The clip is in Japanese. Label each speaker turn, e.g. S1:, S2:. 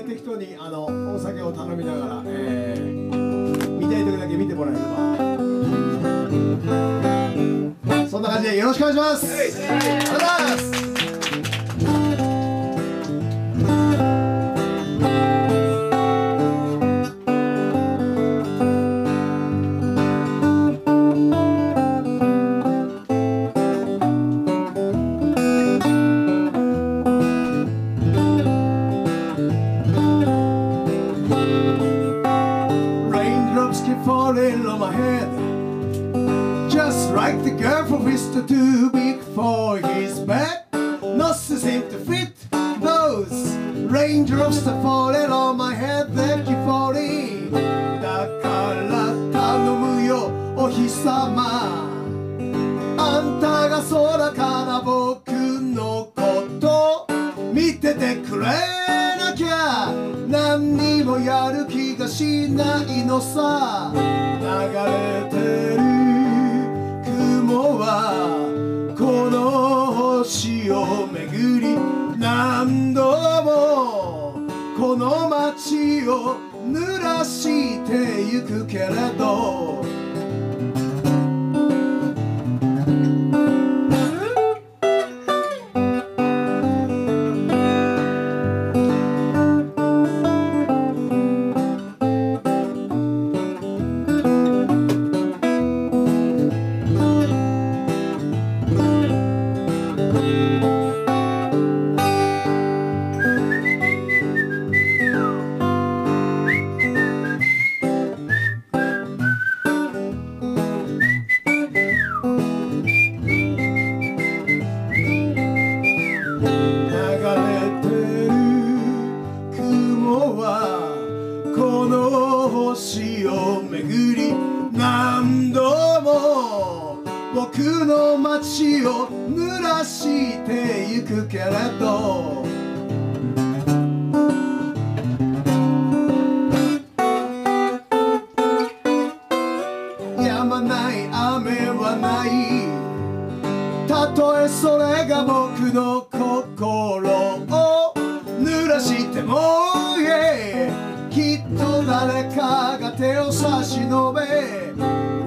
S1: ー適当にあのお酒を頼みながら、えー見たい時だけ見てもらえれば。そんな感じでよろしくお願いします。ありがとうございます「Raindrops keep falling on my head Just like the girl from Mr. Too Big for his bed Nothing seems to fit those raindrops that falling on my head They keep falling だから頼むよお日様あんたが空 やる気がしないのさ。流れてる雲はこの星を巡り何度もこの街を濡らしてゆくけれど星を巡り何度も僕の街を濡らしてゆくけれど止まない雨はないたとえそれ。が僕の心を濡らしても、yeah きっと誰かが手を差し伸べ